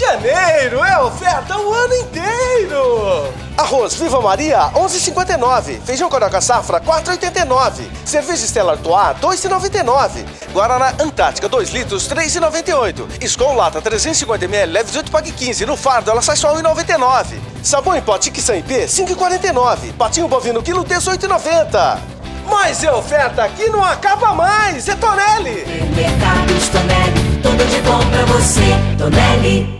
Janeiro é oferta o ano inteiro! Arroz Viva Maria, 11,59. Feijão Carioca Safra, 4,89. Cerveja Estela Artois, 2,99. Guaraná Antártica, 2 litros, 3,98. Escol Lata, 350ml, leve 18, pague 15. No fardo, ela sai só 1,99. Sabão em pote Kixan IP, 5,49. Patinho bovino, quilo, 18,90. Mas é oferta aqui não acaba mais, é Tonelli! Mercados Tonelli, tudo de bom pra você, Tonelli.